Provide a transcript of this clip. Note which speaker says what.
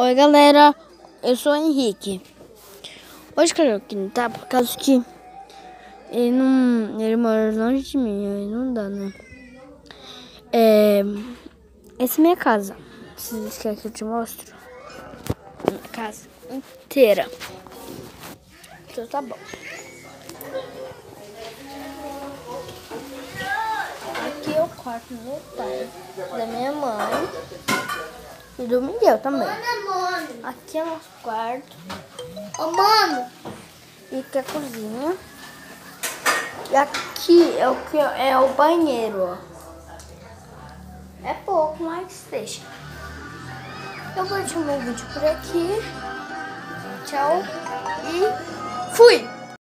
Speaker 1: Oi galera, eu sou o Henrique. Hoje que eu não tá por causa que ele não. Ele mora longe de mim, aí não dá, né? É. Essa é minha casa. Vocês querem que eu te mostre? Minha casa inteira. Então tá bom. Aqui é o quarto do meu pai, da minha mãe. E do Miguel também. Aqui é nosso quarto.
Speaker 2: Ô, mano.
Speaker 1: E aqui é a cozinha. E aqui é o, que é o banheiro, ó. É pouco, mas deixa. Eu vou deixar meu vídeo por aqui. Tchau. E fui!